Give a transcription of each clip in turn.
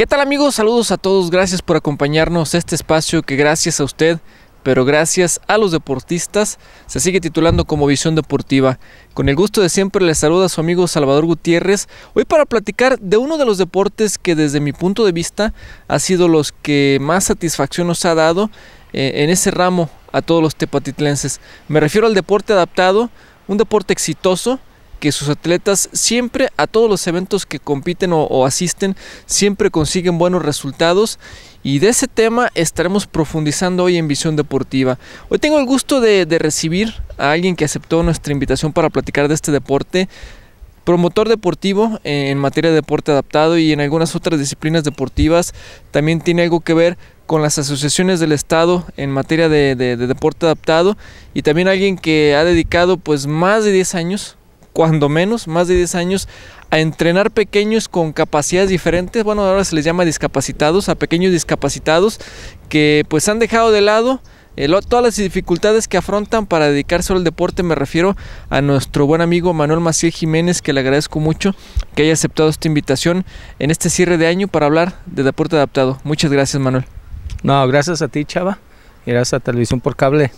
¿Qué tal amigos? Saludos a todos, gracias por acompañarnos a este espacio que gracias a usted, pero gracias a los deportistas, se sigue titulando como Visión Deportiva. Con el gusto de siempre les saluda su amigo Salvador Gutiérrez, hoy para platicar de uno de los deportes que desde mi punto de vista ha sido los que más satisfacción nos ha dado eh, en ese ramo a todos los tepatitlenses. Me refiero al deporte adaptado, un deporte exitoso que sus atletas siempre a todos los eventos que compiten o, asisten siempre consiguen buenos resultados y de ese tema estaremos profundizando hoy en Visión Deportiva. Hoy tengo el gusto de, recibir a alguien que aceptó nuestra invitación para platicar de este deporte promotor deportivo en materia de deporte adaptado y en algunas otras disciplinas deportivas. También tiene algo que ver con las asociaciones del Estado en materia de, de, deporte adaptado y también alguien que ha dedicado pues más de 10 años cuando menos, más de 10 años, a entrenar pequeños con capacidades diferentes, bueno, ahora se les llama discapacitados, a pequeños discapacitados que pues han dejado de lado eh, todas las dificultades que afrontan para dedicarse al deporte, me refiero a nuestro buen amigo Manuel Maciel Jiménez, que le agradezco mucho que haya aceptado esta invitación en este cierre de año para hablar de deporte adaptado. Muchas gracias, Manuel. No, gracias a ti, Chava, y gracias a Televisión por Cable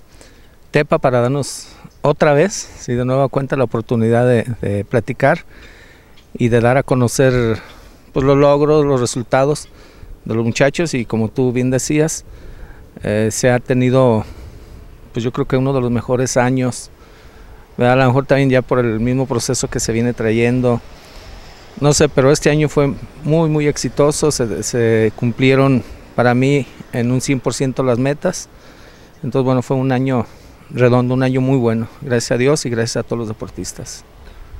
Tepa para darnos otra vez, si de nuevo cuenta la oportunidad de, platicar y de dar a conocer pues, los logros, los resultados de los muchachos. Y como tú bien decías, eh, se ha tenido, pues yo creo que uno de los mejores años, a lo mejor también ya por el mismo proceso que se viene trayendo, no sé, pero este año fue muy, muy exitoso, se, se cumplieron para mí en un 100% las metas, entonces bueno, fue un año redondo, un año muy bueno, gracias a Dios y gracias a todos los deportistas.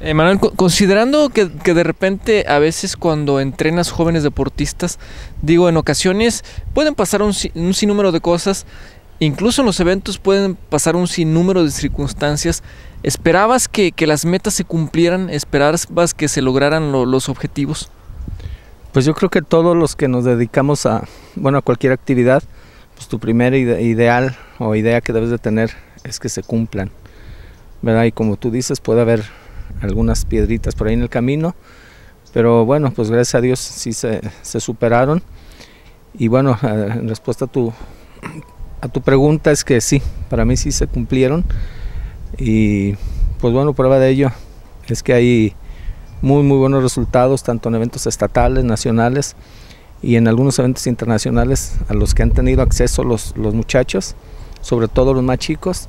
Eh, Manuel, considerando que, de repente a veces cuando entrenas jóvenes deportistas, digo, en ocasiones pueden pasar un, sinnúmero de cosas, incluso en los eventos pueden pasar un sinnúmero de circunstancias. ¿Esperabas que, las metas se cumplieran? ¿Esperabas que se lograran los objetivos? Pues yo creo que todos los que nos dedicamos a, bueno, a cualquier actividad, pues tu primer ideal o idea que debes de tener es que se cumplan. ¿verdad? Y como tú dices, puede haber algunas piedritas por ahí en el camino, pero bueno, pues gracias a Dios sí se, superaron. Y bueno, en respuesta a tu, a tu pregunta es que sí, para mí sí se cumplieron. Y pues bueno, prueba de ello es que hay muy muy buenos resultados tanto en eventos estatales, nacionales y en algunos eventos internacionales a los que han tenido acceso los, los muchachos sobre todo los más chicos,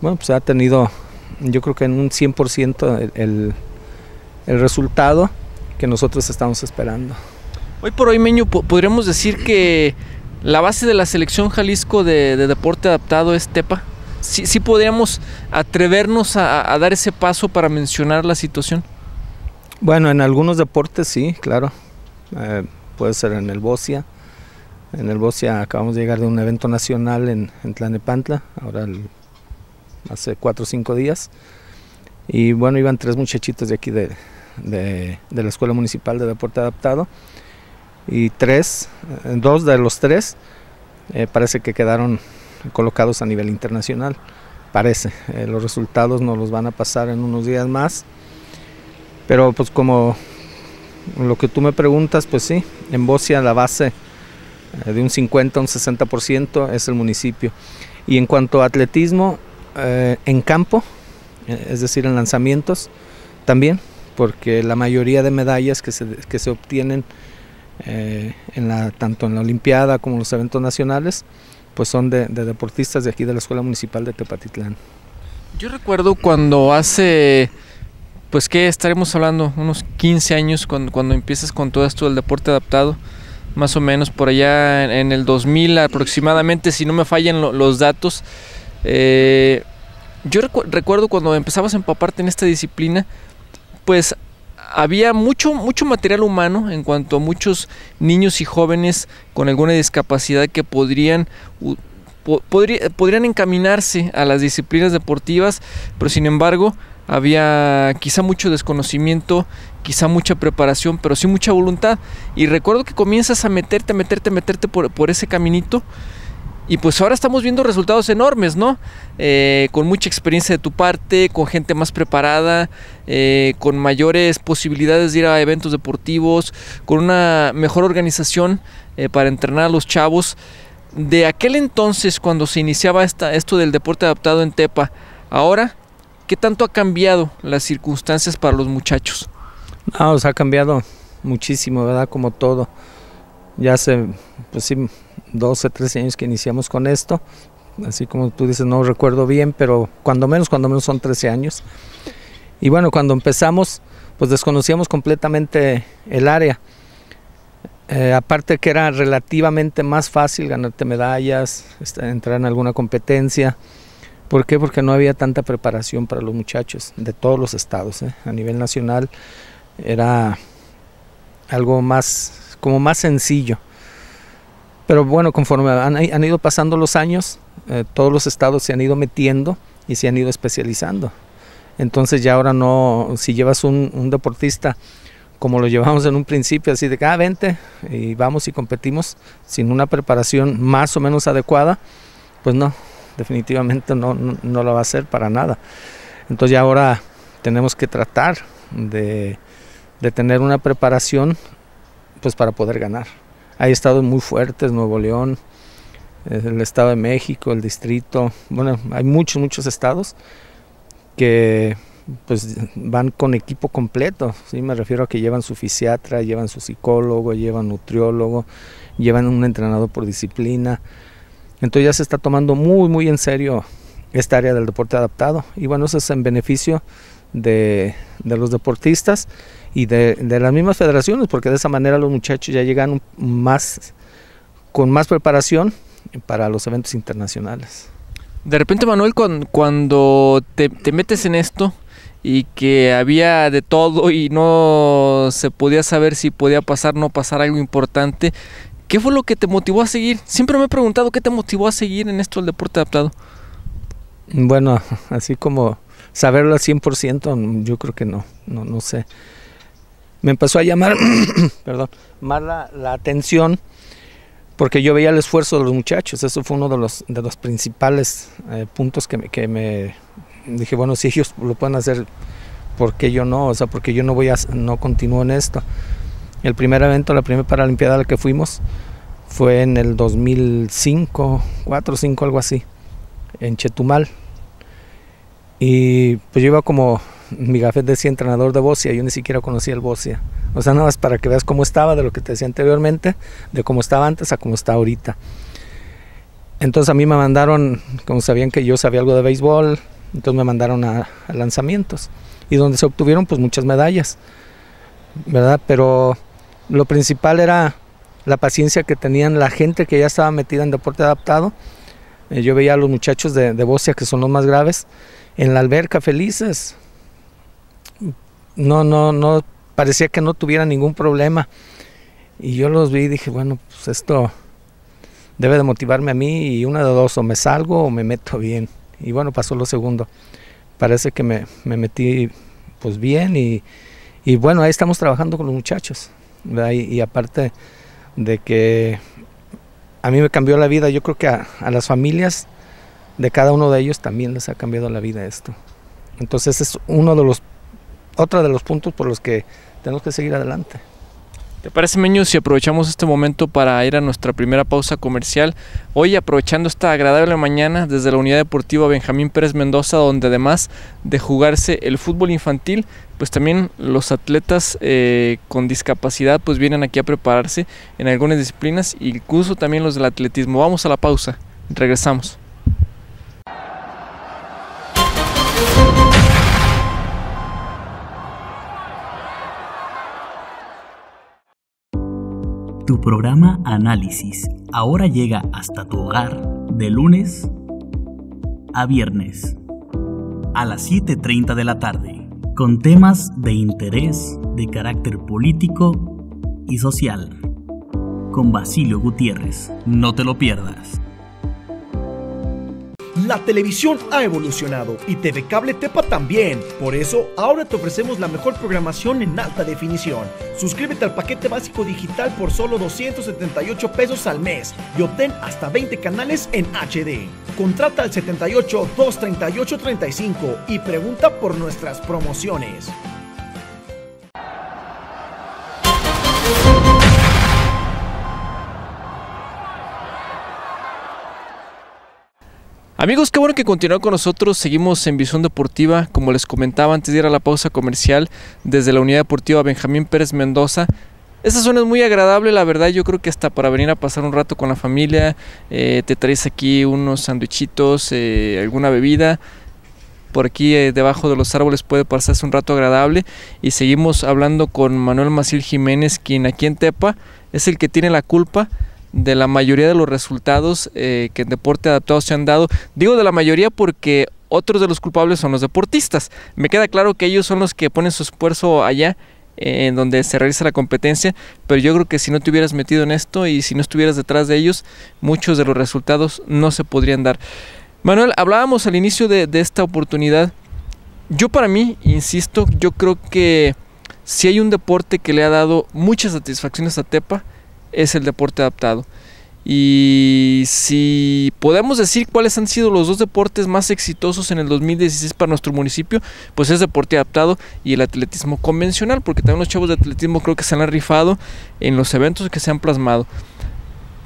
bueno, pues ha tenido, yo creo que en un 100% el, el, resultado que nosotros estamos esperando. Hoy por hoy, Meño, podríamos decir que la base de la selección Jalisco de, deporte adaptado es Tepa. Sí, sí podríamos atrevernos a, dar ese paso para mencionar la situación. Bueno, en algunos deportes sí, claro. Eh, puede ser en el Bocia, en el Bocia acabamos de llegar de un evento nacional en, en Tlanepantla, ahora hace cuatro o cinco días. Y bueno, iban tres muchachitos de aquí de, la Escuela Municipal de Deporte Adaptado. Y tres, eh, dos de los tres, eh, parece que quedaron colocados a nivel internacional. Parece, eh, los resultados nos los van a pasar en unos días más. Pero pues como lo que tú me preguntas, pues sí, en Bocia la base de un 50 a un 60% es el municipio. Y en cuanto a atletismo, eh, en campo, eh, es decir, en lanzamientos, también, porque la mayoría de medallas que se, que se obtienen tanto en la Olimpiada como en los eventos nacionales, pues son de, deportistas de aquí de la Escuela Municipal de Tepatitlán. Yo recuerdo cuando hace, pues que estaremos hablando, unos 15 años, cuando, cuando empiezas con todo esto del deporte adaptado, más o menos por allá en, el 2000 aproximadamente, si no me fallan los datos. Eh, yo recuerdo cuando empezabas a empaparte en esta disciplina, pues había mucho, mucho material humano en cuanto a muchos niños y jóvenes con alguna discapacidad que podrían, podrían encaminarse a las disciplinas deportivas, pero sin embargo había quizá mucho desconocimiento, quizá mucha preparación, pero sí mucha voluntad. Y recuerdo que comienzas a meterte, a meterte, a meterte por, ese caminito Y pues ahora estamos viendo resultados enormes, ¿no? Eh, con mucha experiencia de tu parte, con gente más preparada, eh, con mayores posibilidades de ir a eventos deportivos, con una mejor organización eh, para entrenar a los chavos. De aquel entonces, cuando se iniciaba esta, esto del deporte adaptado en Tepa, ahora, ¿qué tanto ha cambiado las circunstancias para los muchachos? No, ha cambiado muchísimo, ¿verdad? Como todo. Ya hace, pues sí, 12, 13 años que iniciamos con esto. Así como tú dices, no recuerdo bien, pero cuando menos, cuando menos son 13 años. Y bueno, cuando empezamos, pues desconocíamos completamente el área. Eh, aparte que era relativamente más fácil ganarte medallas, este, entrar en alguna competencia. ¿Por qué? Porque no había tanta preparación para los muchachos de todos los estados. ¿eh? A nivel nacional era algo más, como más sencillo. Pero bueno, conforme han, ido pasando los años, eh, todos los estados se han ido metiendo y se han ido especializando. Entonces ya ahora no, si llevas un, deportista como lo llevamos en un principio, así de que, ah, vente y vamos y competimos sin una preparación más o menos adecuada, pues no, definitivamente no, no, no va a hacer para nada. Entonces ahora tenemos que tratar de, de tener una preparación pues para poder ganar. Hay estados muy fuertes, Nuevo León, el Estado de México, el distrito, bueno, hay muchos, muchos estados que pues van con equipo completo, ¿sí? me refiero a que llevan su fisiatra, llevan su psicólogo, llevan nutriólogo, llevan un entrenador por disciplina. Entonces ya se está tomando muy, muy en serio esta área del deporte adaptado. Y bueno, eso es en beneficio de, de los deportistas y de, las mismas federaciones, porque de esa manera los muchachos ya llegan más con más preparación para los eventos internacionales. De repente, Manuel, cuando, te, metes en esto y que había de todo y no se podía saber si podía pasar no pasar algo importante, ¿qué fue lo que te motivó a seguir? Siempre me he preguntado qué te motivó a seguir en esto del deporte adaptado. Bueno, así como saberlo al 100%, yo creo que no, no, no sé me empezó a llamar, perdón, más la, atención porque yo veía el esfuerzo de los muchachos. Eso fue uno de los, de los principales eh, puntos que me, que me dije, bueno, si ellos lo pueden hacer, ¿por qué yo no? O sea, porque yo no voy a, no continúo en esto. El primer evento, la primera Paralimpiada a la que fuimos, fue en el 2005, 4 o 5, algo así, en Chetumal. Y pues yo iba como mi gafet decía entrenador de Bocia, yo ni siquiera conocía el Bocia. O sea, nada más para que veas cómo estaba de lo que te decía anteriormente, de cómo estaba antes a cómo está ahorita. Entonces a mí me mandaron, como sabían que yo sabía algo de béisbol, entonces me mandaron a, lanzamientos y donde se obtuvieron pues muchas medallas, ¿verdad? Pero lo principal era la paciencia que tenían la gente que ya estaba metida en deporte adaptado. Eh, yo veía a los muchachos de, Bocia, que son los más graves, en la alberca felices, no, no, no, parecía que no tuviera ningún problema. Y yo los vi y dije, bueno, pues esto debe de motivarme a mí y una de dos, o me salgo o me meto bien. Y bueno, pasó lo segundo. Parece que me, metí pues bien y, y, bueno, ahí estamos trabajando con los muchachos. Y, aparte de que a mí me cambió la vida, yo creo que a, a las familias de cada uno de ellos también les ha cambiado la vida esto. Entonces es uno de los otro de los puntos por los que tenemos que seguir adelante. ¿Te parece, Meño, si aprovechamos este momento para ir a nuestra primera pausa comercial? Hoy, aprovechando esta agradable mañana desde la Unidad Deportiva Benjamín Pérez Mendoza, donde además de jugarse el fútbol infantil, pues también los atletas eh, con discapacidad pues vienen aquí a prepararse en algunas disciplinas, incluso también los del atletismo. Vamos a la pausa, regresamos. Tu programa Análisis ahora llega hasta tu hogar de lunes a viernes a las 7.30 de la tarde con temas de interés de carácter político y social. Con Basilio Gutiérrez, no te lo pierdas. La televisión ha evolucionado y TV Cable Tepa también. Por eso, ahora te ofrecemos la mejor programación en alta definición. Suscríbete al paquete básico digital por solo 278 pesos al mes y obtén hasta 20 canales en HD. Contrata al 78 238 35 y pregunta por nuestras promociones. Amigos, qué bueno que continúan con nosotros. Seguimos en Visión Deportiva, como les comentaba antes de ir a la pausa comercial, desde la Unidad Deportiva Benjamín Pérez Mendoza. Esta zona es muy agradable, la verdad. Yo creo que hasta para venir a pasar un rato con la familia, eh, te traes aquí unos sandwichitos, eh, alguna bebida. Por aquí eh, debajo de los árboles puede pasarse un rato agradable. Y seguimos hablando con Manuel Macil Jiménez, quien aquí en Tepa es el que tiene la culpa de la mayoría de los resultados eh, que en deporte adaptado se han dado. Digo de la mayoría porque otros de los culpables son los deportistas. Me queda claro que ellos son los que ponen su esfuerzo allá en donde se realiza la competencia, pero yo creo que si no te hubieras metido en esto y si no estuvieras detrás de ellos, muchos de los resultados no se podrían dar. Manuel, hablábamos al inicio de, de esta oportunidad. Yo para mí, insisto, yo creo que si hay un deporte que le ha dado muchas satisfacciones a Tepa, es el deporte adaptado. Y si podemos decir cuáles han sido los dos deportes más exitosos en el 2016 para nuestro municipio, pues es deporte adaptado y el atletismo convencional, porque también los chavos de atletismo creo que se han rifado en los eventos que se han plasmado.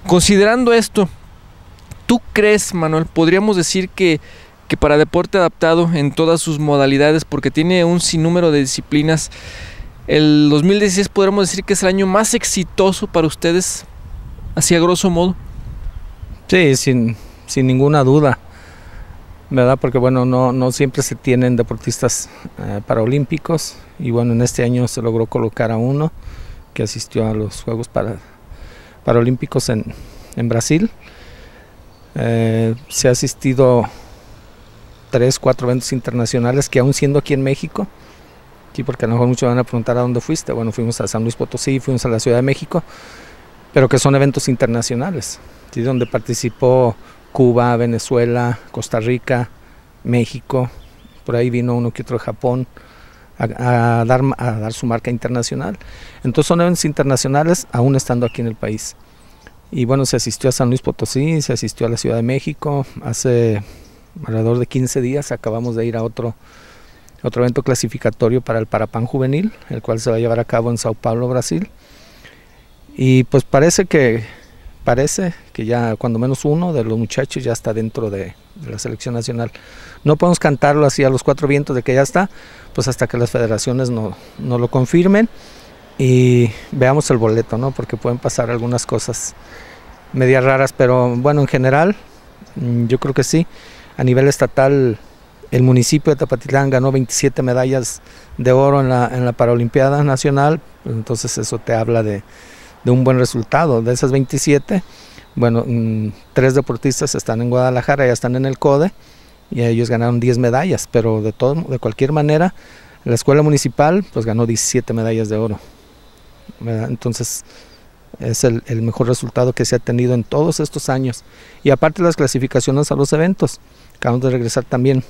Considerando esto, ¿tú crees, Manuel, podríamos decir que, que para deporte adaptado en todas sus modalidades, porque tiene un sinnúmero de disciplinas, el 2016 podríamos decir que es el año más exitoso para ustedes, así a grosso modo. Sí, sin, sin ninguna duda, ¿verdad? Porque bueno, no, no siempre se tienen deportistas eh, paraolímpicos y bueno, en este año se logró colocar a uno que asistió a los Juegos para, Paralímpicos en, en Brasil. Eh, se ha asistido tres, cuatro eventos internacionales que aún siendo aquí en México, Sí, porque a lo mejor muchos van a preguntar a dónde fuiste. Bueno, fuimos a San Luis Potosí, fuimos a la Ciudad de México, pero que son eventos internacionales, ¿sí? donde participó Cuba, Venezuela, Costa Rica, México, por ahí vino uno que otro de Japón a, dar, a dar su marca internacional. Entonces son eventos internacionales aún estando aquí en el país. Y bueno, se asistió a San Luis Potosí, se asistió a la Ciudad de México, hace alrededor de 15 días acabamos de ir a otro otro evento clasificatorio para el Parapan Juvenil, el cual se va a llevar a cabo en Sao Paulo, Brasil. Y pues parece que parece que ya cuando menos uno de los muchachos ya está dentro de, la selección nacional. No podemos cantarlo así a los cuatro vientos de que ya está, pues hasta que las federaciones no, no lo confirmen y veamos el boleto, ¿no? Porque pueden pasar algunas cosas medias raras, pero bueno, en general mm, yo creo que sí. A nivel estatal el municipio de Tapatitlán ganó 27 medallas de oro en la, en la Paralimpiada Nacional, entonces eso te habla de, un buen resultado. De esas 27, bueno, mm, tres deportistas están en Guadalajara, ya están en el CODE, y ellos ganaron 10 medallas, pero de, todo, de cualquier manera, la escuela municipal pues ganó 17 medallas de oro. Entonces es el, el, mejor resultado que se ha tenido en todos estos años. Y aparte las clasificaciones a los eventos, acabamos de regresar también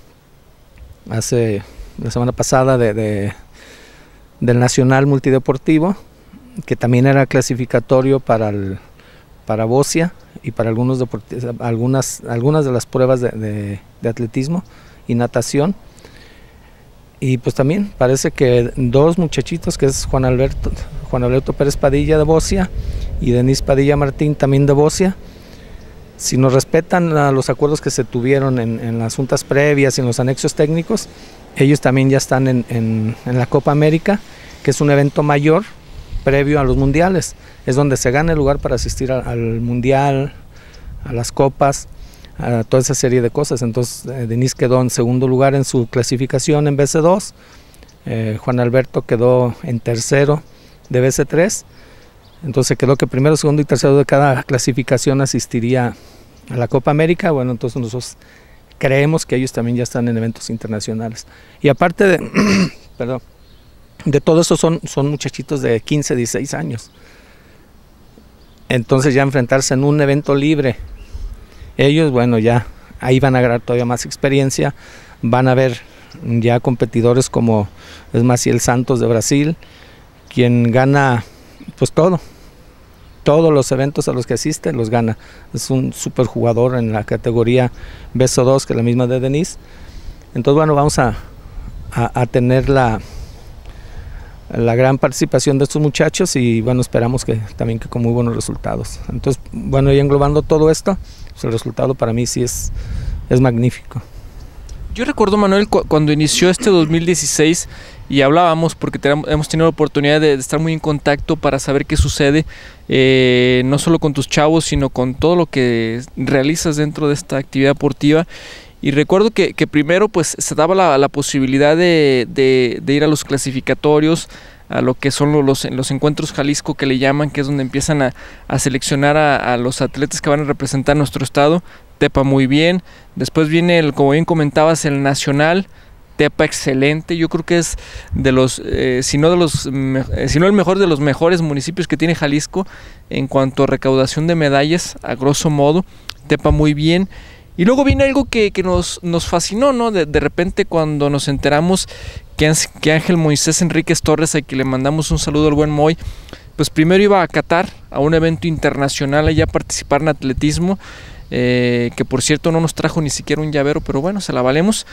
hace la semana pasada de, del Nacional Multideportivo, que también era clasificatorio para, el, para Bocia y para algunos algunas, algunas de las pruebas de, atletismo y natación. Y pues también parece que dos muchachitos, que es Juan Alberto, Juan Alberto Pérez Padilla de Bocia y Denis Padilla Martín también de Bocia, si nos respetan los acuerdos que se tuvieron en, las juntas previas y en los anexos técnicos, ellos también ya están en, la Copa América, que es un evento mayor previo a los mundiales. Es donde se gana el lugar para asistir al mundial, a las copas, a toda esa serie de cosas. Entonces, eh, Denis quedó en segundo lugar en su clasificación en BC2, eh, Juan Alberto quedó en tercero de BC3 entonces quedó que primero, segundo y tercero de cada clasificación asistiría a la Copa América. Bueno, entonces nosotros creemos que ellos también ya están en eventos internacionales. Y aparte de, perdón, de todo eso son, son muchachitos de 15, 16 años. Entonces ya enfrentarse en un evento libre, ellos, bueno, ya ahí van a agarrar todavía más experiencia, van a ver ya competidores como es Maciel Santos de Brasil, quien gana pues todo, todos los eventos a los que asiste los gana. Es un super jugador en la categoría Beso 2, que es la misma de Denise. Entonces, bueno, vamos a, a, tener la, la gran participación de estos muchachos y bueno, esperamos que también que con muy buenos resultados. Entonces, bueno, y englobando todo esto, pues el resultado para mí sí es, es magnífico. Yo recuerdo, Manuel, cuando inició este 2016 y hablábamos, porque hemos tenido la oportunidad de, estar muy en contacto para saber qué sucede, eh, no solo con tus chavos, sino con todo lo que realizas dentro de esta actividad deportiva. Y recuerdo que, primero pues se daba la, posibilidad de, ir a los clasificatorios, a lo que son los, los encuentros Jalisco que le llaman, que es donde empiezan a, seleccionar a, a, los atletas que van a representar nuestro estado. Tepa muy bien. Después viene, el, como bien comentabas, el Nacional. Tepa excelente. Yo creo que es de los, eh, si no de los, eh, si no el mejor de los mejores municipios que tiene Jalisco en cuanto a recaudación de medallas, a grosso modo. Tepa muy bien. Y luego viene algo que, nos, nos fascinó, ¿no? De, de, repente cuando nos enteramos que, Ángel Moisés Enríquez Torres, a quien le mandamos un saludo al buen Moy, pues primero iba a Qatar, a un evento internacional allá a participar en atletismo. Eh, que por cierto no nos trajo ni siquiera un llavero, pero bueno, se la valemos.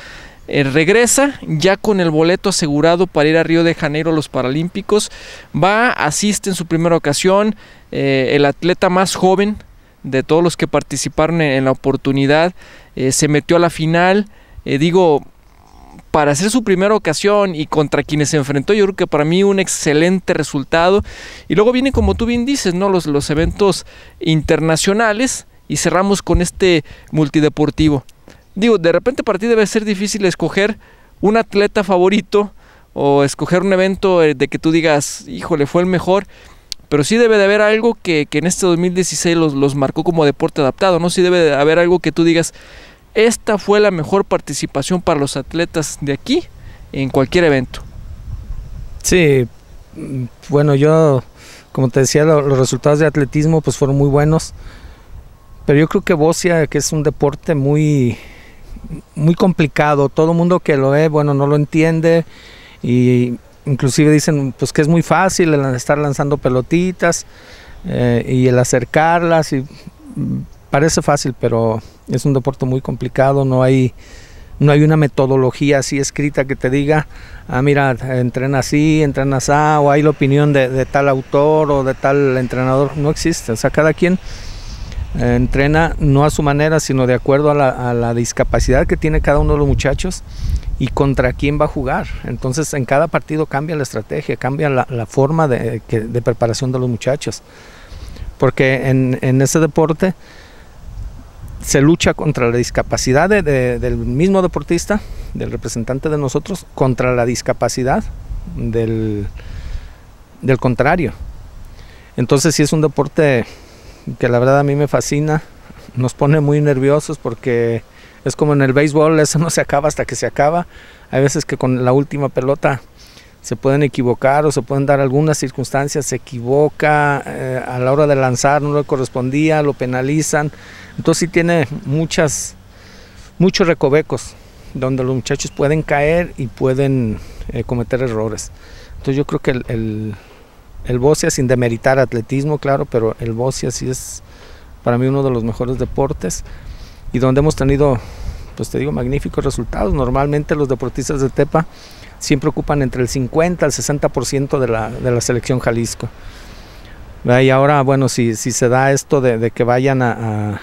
Eh, regresa ya con el boleto asegurado para ir a Río de Janeiro a los Paralímpicos. Va, asiste en su primera ocasión, eh, el atleta más joven de todos los que participaron en, la oportunidad, se metió a la final. digo, para hacer su primera ocasión y contra quienes se enfrentó, yo creo que para mí un excelente resultado. Y luego vienen, como tú bien dices, ¿no? los, los eventos internacionales y cerramos con este multideportivo. Digo, de repente para ti debe ser difícil escoger un atleta favorito o escoger un evento eh, de que tú digas, híjole, fue el mejor. Pero sí debe de haber algo que, en este 2016 los, los, marcó como deporte adaptado, ¿no? Sí debe de haber algo que tú digas, esta fue la mejor participación para los atletas de aquí en cualquier evento. Sí, mm, bueno, yo, como te decía, los resultados de atletismo pues fueron muy buenos. Pero yo creo que Bocia, que es un deporte muy, muy complicado, todo mundo que lo ve, bueno, no lo entiende y inclusive dicen pues que es muy fácil el estar lanzando pelotitas eh, y el acercarlas y mm, parece fácil, pero es un deporte muy complicado, no hay no hay una metodología así escrita que te diga, ah, mira, entrena así, entrena así, o hay la opinión de, de, tal autor o de tal entrenador, no existe, o sea, cada quien entrena no a su manera, sino de acuerdo a la, discapacidad que tiene cada uno de los muchachos y contra quién va a jugar. Entonces en cada partido cambia la estrategia, cambia la, forma de, preparación de los muchachos. Porque en, ese deporte se lucha contra la discapacidad del mismo deportista, del representante de nosotros, contra la discapacidad del, del contrario. Entonces si es un deporte que la verdad a mí me fascina, nos pone muy nerviosos porque es como en el béisbol, eso no se acaba hasta que se acaba. Hay veces que con la última pelota se pueden equivocar o se pueden dar algunas circunstancias, se equivoca eh, a la hora de lanzar, no le correspondía, lo penalizan. Entonces sí tiene muchas, muchos recovecos donde los muchachos pueden caer y pueden eh, cometer errores. Entonces yo creo que el el Bocia sin demeritar atletismo, claro, pero el Bocia sí es para mí uno de los mejores deportes y donde hemos tenido, pues te digo, magníficos resultados. Normalmente los deportistas de Tepa siempre ocupan entre el 50 al 60% de la, de la selección Jalisco. Y ahora, bueno, si, si se da esto de, que vayan a,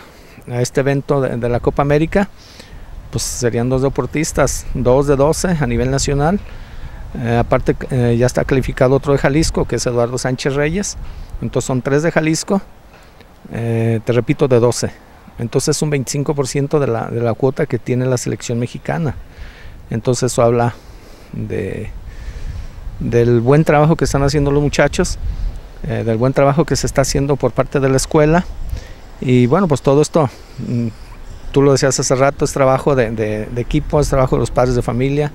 a, este evento de, de, la Copa América, pues serían dos deportistas, dos de 12 a nivel nacional eh, aparte eh, ya está calificado otro de Jalisco, que es Eduardo Sánchez Reyes. Entonces son tres de Jalisco, eh, te repito, de 12. Entonces es un 25% de la, de la cuota que tiene la selección mexicana. Entonces eso habla de, del buen trabajo que están haciendo los muchachos, del buen trabajo que se está haciendo por parte de la escuela. Y bueno, pues todo esto, mm, tú lo decías hace rato, es trabajo de, de equipo, es trabajo de los padres de familia,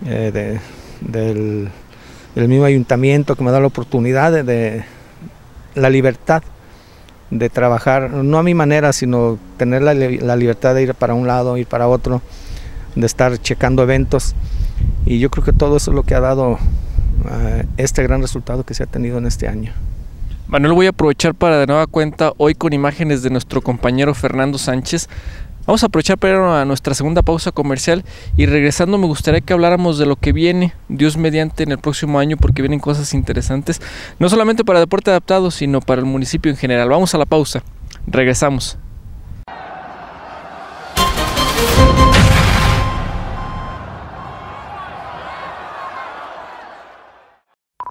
de, del, mismo ayuntamiento que me da la oportunidad de, la libertad de trabajar, no a mi manera, sino tener la, la, libertad de ir para un lado, ir para otro, de estar checando eventos. Y yo creo que todo eso es lo que ha dado uh, este gran resultado que se ha tenido en este año. Manuel, voy a aprovechar para de nueva cuenta hoy con imágenes de nuestro compañero Fernando Sánchez. Vamos a aprovechar primero a nuestra segunda pausa comercial y regresando me gustaría que habláramos de lo que viene, Dios mediante, en el próximo año porque vienen cosas interesantes, no solamente para deporte adaptado, sino para el municipio en general. Vamos a la pausa, regresamos.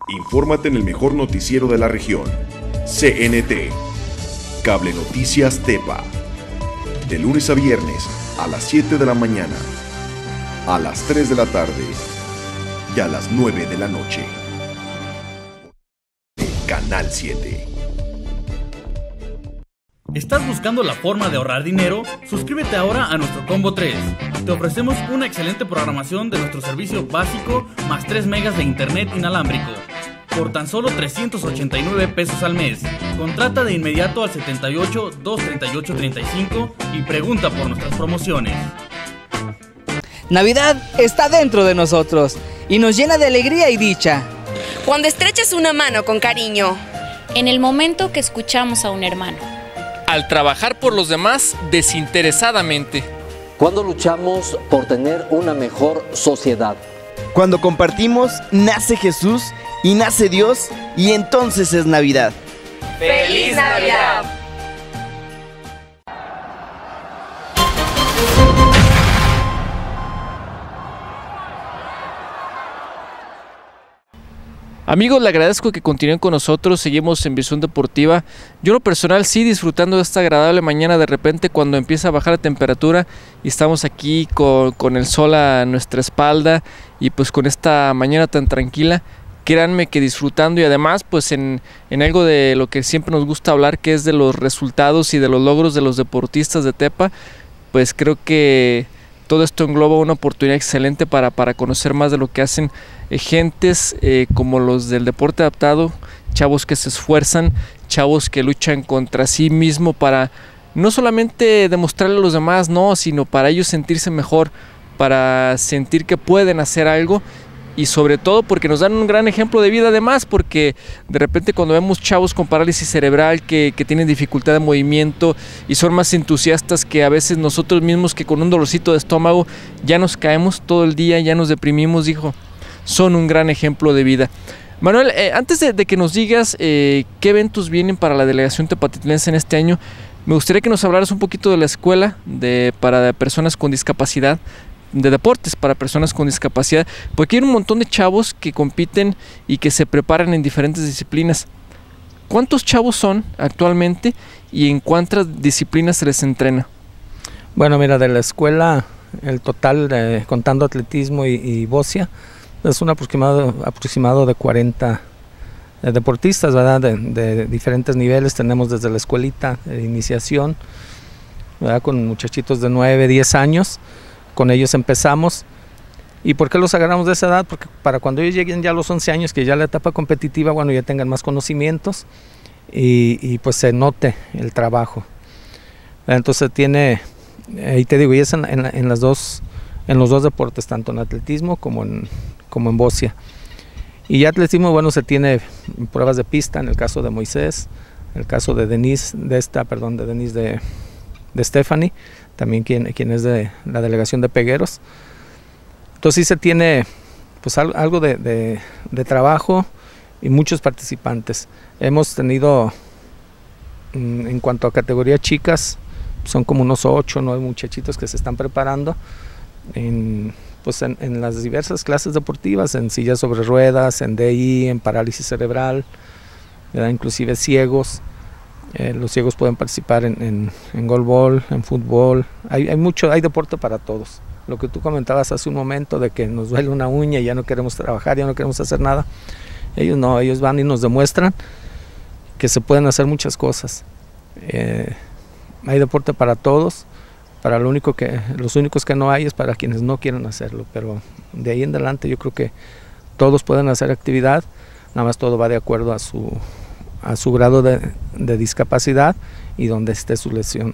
Infórmate en el mejor noticiero de la región, CNT, Cable Noticias Tepa, de lunes a viernes a las 7 de la mañana, a las 3 de la tarde y a las 9 de la noche. Canal 7. ¿Estás buscando la forma de ahorrar dinero? Suscríbete ahora a nuestro Combo 3. Te ofrecemos una excelente programación de nuestro servicio básico más 3 megas de internet inalámbrico por tan solo 389 pesos al mes. Contrata de inmediato al 78 238 35 y pregunta por nuestras promociones. Navidad está dentro de nosotros y nos llena de alegría y dicha. Cuando estrechas una mano con cariño. En el momento que escuchamos a un hermano. Al trabajar por los demás desinteresadamente. Cuando luchamos por tener una mejor sociedad. Cuando compartimos, nace Jesús y nace Dios y entonces es Navidad. ¡Feliz Navidad! Amigos, le agradezco que continúen con nosotros, seguimos en Visión Deportiva. Yo lo personal sí disfrutando de esta agradable mañana de repente cuando empieza a bajar la temperatura y estamos aquí con, con el sol a nuestra espalda y pues con esta mañana tan tranquila créanme que disfrutando y además pues en, en, algo de lo que siempre nos gusta hablar que es de los resultados y de los logros de los deportistas de Tepa, pues creo que todo esto engloba una oportunidad excelente para, para conocer más de lo que hacen eh, gentes eh, como los del deporte adaptado, chavos que se esfuerzan, chavos que luchan contra sí mismo para no solamente demostrarle a los demás, no, sino para ellos sentirse mejor, para sentir que pueden hacer algo y sobre todo porque nos dan un gran ejemplo de vida además, porque de repente cuando vemos chavos con parálisis cerebral que, que, tienen dificultad de movimiento y son más entusiastas que a veces nosotros mismos que con un dolorcito de estómago ya nos caemos todo el día, ya nos deprimimos, dijo, son un gran ejemplo de vida. Manuel, eh, antes de, que nos digas eh, qué eventos vienen para la delegación tepatitlense en este año, me gustaría que nos hablaras un poquito de la escuela de, para personas con discapacidad, de deportes para personas con discapacidad, porque hay un montón de chavos que compiten y que se preparan en diferentes disciplinas. ¿Cuántos chavos son actualmente y en cuántas disciplinas se les entrena? Bueno, mira, de la escuela, el total, eh, contando atletismo y, y, bocia, es un aproximado, aproximado de 40 eh, deportistas, ¿verdad? De, de, diferentes niveles. Tenemos desde la escuelita de iniciación, ¿verdad? Con muchachitos de 9, 10 años con ellos empezamos. ¿Y por qué los agarramos de esa edad? Porque para cuando ellos lleguen ya a los 11 años, que ya la etapa competitiva, bueno, ya tengan más conocimientos y, y pues se note el trabajo. Entonces tiene, ahí te digo, y es en, en, en, las dos, en los dos deportes, tanto en atletismo como en, como en bocia. Y ya atletismo, bueno, se tiene pruebas de pista, en el caso de Moisés, en el caso de Denise, de esta, perdón, de Denise de, de Stephanie, también quien, quien es de la delegación de Pegueros. Entonces sí se tiene pues algo de, de, de trabajo y muchos participantes. Hemos tenido, mm, en cuanto a categoría chicas, son como unos 8 o 9 muchachitos que se están preparando en, pues en, las diversas clases deportivas, en sillas sobre ruedas, en DI, en parálisis cerebral, ¿verdad? inclusive ciegos. Eh, los ciegos pueden participar en, en, en goalball, en fútbol. Hay, hay, mucho, hay deporte para todos. Lo que tú comentabas hace un momento de que nos duele una uña y ya no queremos trabajar, ya no queremos hacer nada. Ellos no, ellos van y nos demuestran que se pueden hacer muchas cosas. Eh, hay deporte para todos. Para lo único que, los únicos que no hay es para quienes no quieren hacerlo. Pero de ahí en adelante yo creo que todos pueden hacer actividad. Nada más todo va de acuerdo a su a su grado de, discapacidad y donde esté su lesión.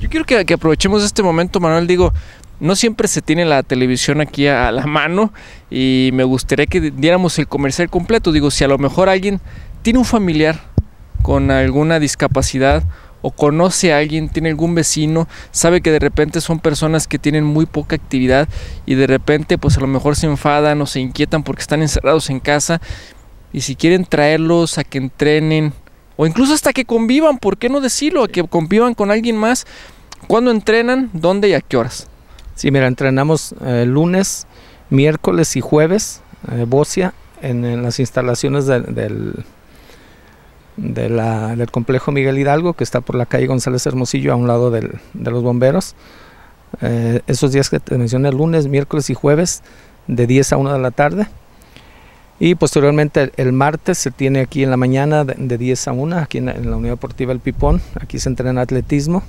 Yo quiero que, que, aprovechemos este momento, Manuel. Digo, no siempre se tiene la televisión aquí a, a, la mano y me gustaría que diéramos el comercial completo. Digo, si a lo mejor alguien tiene un familiar con alguna discapacidad o conoce a alguien, tiene algún vecino, sabe que de repente son personas que tienen muy poca actividad y de repente pues a lo mejor se enfadan o se inquietan porque están encerrados en casa y si quieren traerlos a que entrenen o incluso hasta que convivan, ¿por qué no decirlo? A que convivan con alguien más. ¿Cuándo entrenan? ¿Dónde y a qué horas? Sí, mira, entrenamos eh, lunes, miércoles y jueves, eh, Bocia, en, en, las instalaciones de, del, de la, del complejo Miguel Hidalgo, que está por la calle González Hermosillo, a un lado del, de los bomberos. Eh, esos días que te mencioné, lunes, miércoles y jueves, de 10 a 1 de la tarde. Y posteriormente el, martes se tiene aquí en la mañana de, de 10 a 1, aquí en, la Unidad Deportiva El Pipón. Aquí se entrena atletismo.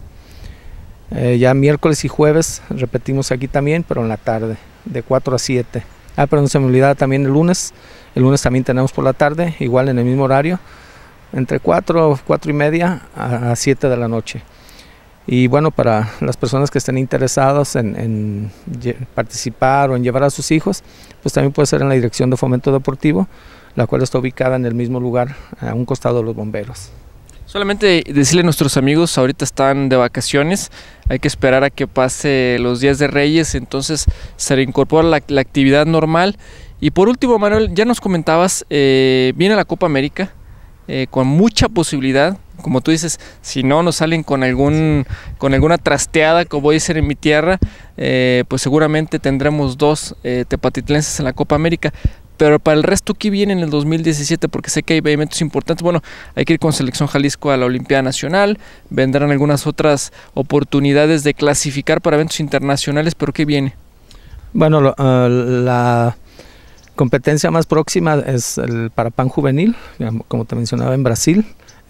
Eh, ya miércoles y jueves repetimos aquí también, pero en la tarde, de 4 a 7. Ah, pero no se me olvidaba también el lunes. El lunes también tenemos por la tarde, igual en el mismo horario, entre 4, 4 y media a 7 de la noche. Y bueno, para las personas que estén interesadas en, en, participar o en llevar a sus hijos, pues también puede ser en la Dirección de Fomento Deportivo, la cual está ubicada en el mismo lugar, a un costado de los bomberos. Solamente decirle a nuestros amigos, ahorita están de vacaciones, hay que esperar a que pase los días de Reyes, entonces se reincorpora la, la actividad normal. Y por último, Manuel, ya nos comentabas, eh, viene la Copa América, eh, con mucha posibilidad. Como tú dices, si no nos salen con algún con alguna trasteada, como dicen en mi tierra, eh, pues seguramente tendremos dos eh, tepatitlenses en la Copa América. Pero para el resto, ¿qué viene en el 2017? Porque sé que hay eventos importantes. Bueno, hay que ir con Selección Jalisco a la Olimpiada Nacional. Vendrán algunas otras oportunidades de clasificar para eventos internacionales. ¿Pero qué viene? Bueno, lo, uh, la competencia más próxima es el Parapan Juvenil, como te mencionaba en Brasil,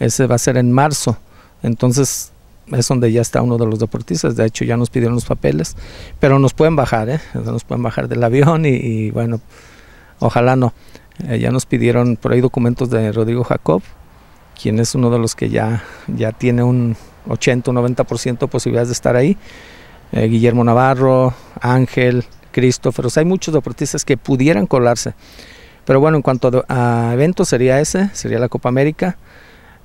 ese va a ser en marzo, entonces es donde ya está uno de los deportistas, de hecho ya nos pidieron los papeles, pero nos pueden bajar, ¿eh? nos pueden bajar del avión y, bueno, ojalá no. Eh, ya nos pidieron por ahí documentos de Rodrigo Jacob, quien es uno de los que ya, ya tiene un 80 o 90% de posibilidades de estar ahí. Eh, Guillermo Navarro, Ángel, Christopher. O hay muchos deportistas que pudieran colarse. Pero bueno, en cuanto a eventos sería ese, sería la Copa América.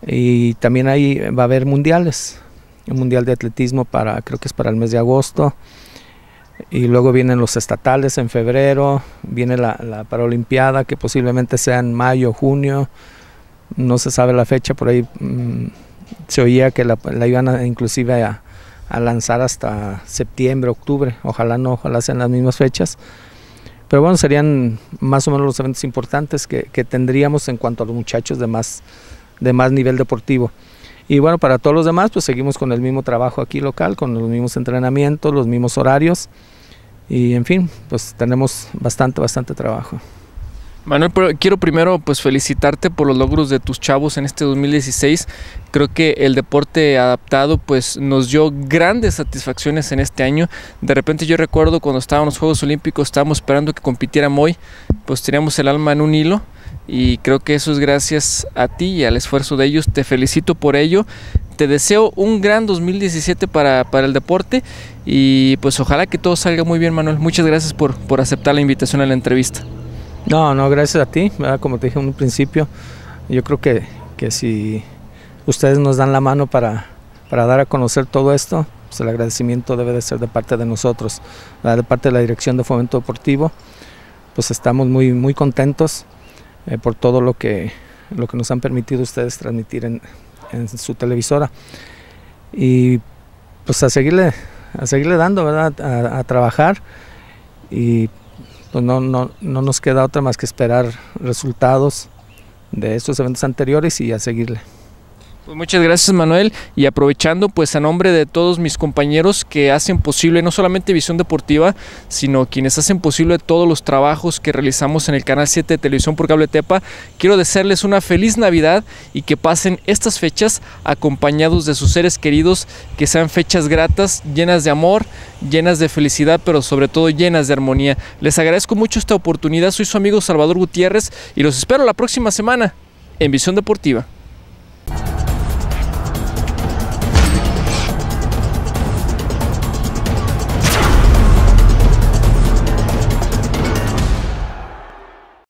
Y también ahí va a haber mundiales. Un mundial de atletismo para, creo que es para el mes de agosto. Y luego vienen los estatales en febrero. Viene la, la Paralimpiada que posiblemente sea en mayo, junio. No se sabe la fecha, por ahí mmm, se oía que la, la iban a, inclusive a, a lanzar hasta septiembre, octubre. Ojalá no, ojalá sean las mismas fechas. Pero bueno, serían más o menos los eventos importantes que, que, tendríamos en cuanto a los muchachos de más, de más nivel deportivo. Y bueno, para todos los demás, pues seguimos con el mismo trabajo aquí local, con los mismos entrenamientos, los mismos horarios. Y en fin, pues tenemos bastante, bastante trabajo. Manuel, quiero primero pues felicitarte por los logros de tus chavos en este 2016. Creo que el deporte adaptado pues nos dio grandes satisfacciones en este año. De repente yo recuerdo cuando estaban los Juegos Olímpicos, estábamos esperando que compitiera Moy, pues teníamos el alma en un hilo y creo que eso es gracias a ti y al esfuerzo de ellos. Te felicito por ello. Te deseo un gran 2017 para, para el deporte y pues ojalá que todo salga muy bien Manuel. Muchas gracias por, por aceptar la invitación a la entrevista. No, no, gracias a ti. ¿verdad? Como te dije en un principio, yo creo que, que si ustedes nos dan la mano para, para dar a conocer todo esto, pues el agradecimiento debe de ser de parte de nosotros, ¿verdad? de parte de la Dirección de Fomento Deportivo. Pues estamos muy, muy contentos eh, por todo lo que, lo que nos han permitido ustedes transmitir en, su televisora. Y pues a seguirle, a seguirle dando, ¿verdad? A, a trabajar y pues no, no, no nos queda otra más que esperar resultados de estos eventos anteriores y a seguirle. Pues muchas gracias Manuel y aprovechando pues a nombre de todos mis compañeros que hacen posible no solamente Visión Deportiva, sino quienes hacen posible todos los trabajos que realizamos en el canal 7 de Televisión por Cable Tepa, quiero desearles una feliz Navidad y que pasen estas fechas acompañados de sus seres queridos, que sean fechas gratas, llenas de amor, llenas de felicidad, pero sobre todo llenas de armonía. Les agradezco mucho esta oportunidad, soy su amigo Salvador Gutiérrez y los espero la próxima semana en Visión Deportiva.